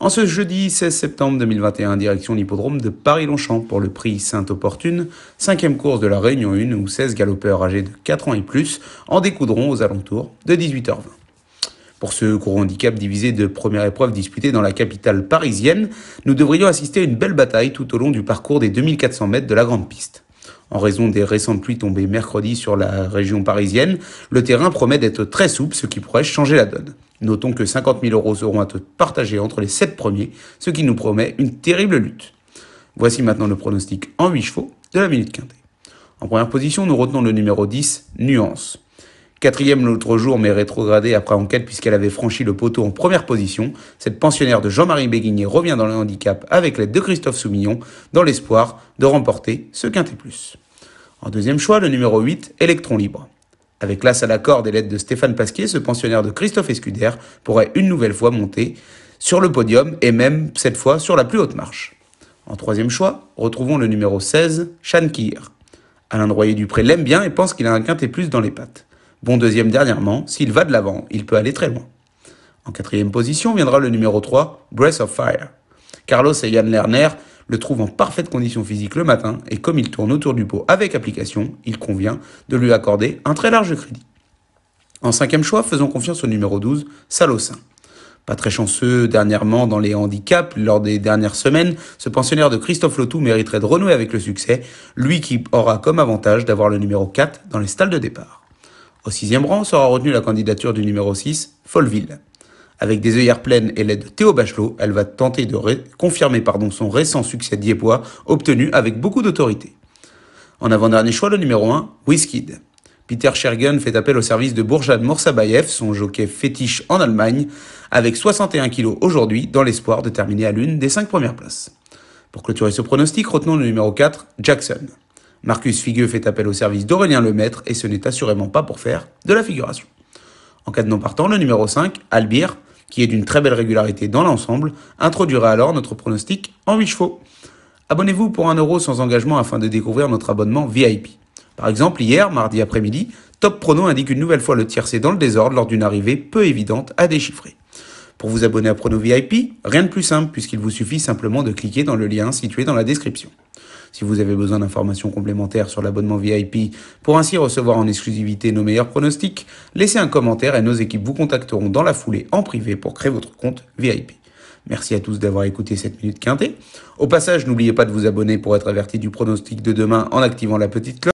En ce jeudi 16 septembre 2021, direction l'hippodrome de Paris-Longchamp pour le prix Sainte-Opportune, cinquième course de la Réunion 1 où 16 galopeurs âgés de 4 ans et plus en découdront aux alentours de 18h20. Pour ce court handicap divisé de première épreuve disputée dans la capitale parisienne, nous devrions assister à une belle bataille tout au long du parcours des 2400 mètres de la grande piste. En raison des récentes pluies tombées mercredi sur la région parisienne, le terrain promet d'être très souple, ce qui pourrait changer la donne. Notons que 50 000 euros seront à partagés entre les 7 premiers, ce qui nous promet une terrible lutte. Voici maintenant le pronostic en 8 chevaux de la Minute Quintée. En première position, nous retenons le numéro 10, Nuance. Quatrième l'autre jour, mais rétrogradée après enquête puisqu'elle avait franchi le poteau en première position, cette pensionnaire de Jean-Marie Béguigné revient dans le handicap avec l'aide de Christophe Soumillon dans l'espoir de remporter ce quintet plus. En deuxième choix, le numéro 8, Électron Libre. Avec l'as à la corde et l'aide de Stéphane Pasquier, ce pensionnaire de Christophe Escuder pourrait une nouvelle fois monter sur le podium et même cette fois sur la plus haute marche. En troisième choix, retrouvons le numéro 16, Shankir. Alain Droyer-Dupré l'aime bien et pense qu'il a un quintet plus dans les pattes. Bon deuxième dernièrement, s'il va de l'avant, il peut aller très loin. En quatrième position viendra le numéro 3, Breath of Fire. Carlos et Yann Lerner le trouvent en parfaite condition physique le matin et comme il tourne autour du pot avec application, il convient de lui accorder un très large crédit. En cinquième choix, faisons confiance au numéro 12, Salossin. Pas très chanceux dernièrement dans les handicaps lors des dernières semaines, ce pensionnaire de Christophe Lotou mériterait de renouer avec le succès, lui qui aura comme avantage d'avoir le numéro 4 dans les stalles de départ. Au sixième rang sera retenue la candidature du numéro 6, Folleville. Avec des œillères pleines et l'aide de Théo Bachelot, elle va tenter de confirmer pardon, son récent succès diepois, obtenu avec beaucoup d'autorité. En avant-dernier choix, le numéro 1, Whiskid. Peter Schergen fait appel au service de Bourjad Morsabayev, son jockey fétiche en Allemagne, avec 61 kilos aujourd'hui, dans l'espoir de terminer à l'une des 5 premières places. Pour clôturer ce pronostic, retenons le numéro 4, Jackson. Marcus Figueux fait appel au service d'Aurélien Lemaître et ce n'est assurément pas pour faire de la figuration. En cas de non partant, le numéro 5, Albir, qui est d'une très belle régularité dans l'ensemble, introduira alors notre pronostic en 8 chevaux. Abonnez-vous pour 1 euro sans engagement afin de découvrir notre abonnement VIP. Par exemple, hier, mardi après-midi, Top Prono indique une nouvelle fois le tiercé dans le désordre lors d'une arrivée peu évidente à déchiffrer. Pour vous abonner à Prono VIP, rien de plus simple puisqu'il vous suffit simplement de cliquer dans le lien situé dans la description. Si vous avez besoin d'informations complémentaires sur l'abonnement VIP pour ainsi recevoir en exclusivité nos meilleurs pronostics, laissez un commentaire et nos équipes vous contacteront dans la foulée en privé pour créer votre compte VIP. Merci à tous d'avoir écouté cette minute quintée. Au passage, n'oubliez pas de vous abonner pour être averti du pronostic de demain en activant la petite cloche.